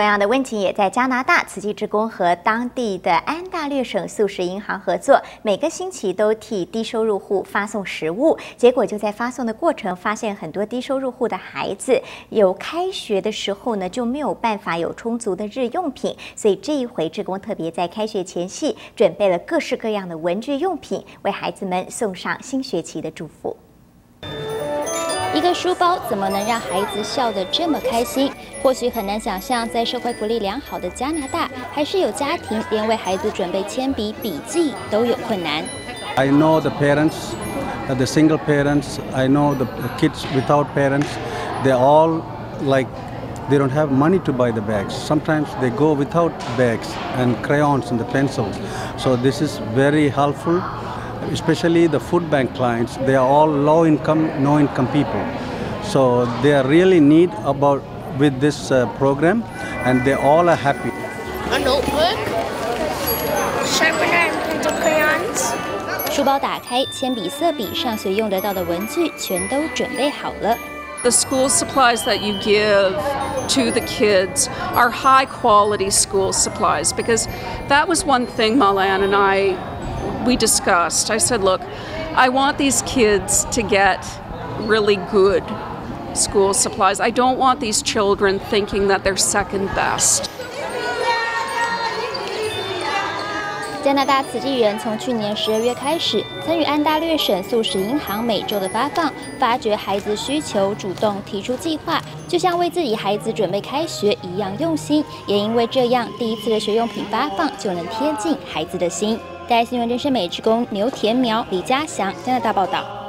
同样的问题也在加拿大，慈济职工和当地的安大略省素食银行合作，每个星期都替低收入户发送食物。结果就在发送的过程，发现很多低收入户的孩子有开学的时候呢，就没有办法有充足的日用品。所以这一回，职工特别在开学前夕准备了各式各样的文具用品，为孩子们送上新学期的祝福。一个书包怎么能让孩子笑得这么开心？或许很难想象，在社会福利良好的加拿大，还是有家庭连为孩子准备铅笔、笔记都有困难。I know the parents, the single parents. I know the kids without parents. They all like they don't have money to buy the bags. Sometimes they go without bags and crayons and the pencils. So this is very helpful especially the food bank clients, they are all low income, no income people. So they are really need about with this uh, program and they all are happy. A notebook, sharpener and pencil crayons. 书包打开，铅笔、色笔、上学用得到的文具全都准备好了。The school supplies that you give to the kids are high quality school supplies because that was one thing Malan and I we discussed. I said, look, I want these kids to get really good school supplies. I don't want these children thinking that they're second best. 加拿大慈济人从去年十二月开始参与安大略省素食银行每周的发放，发掘孩子需求，主动提出计划，就像为自己孩子准备开学一样用心。也因为这样，第一次的学用品发放就能贴近孩子的心。在新闻真是美职工牛田苗李家祥加拿大报道。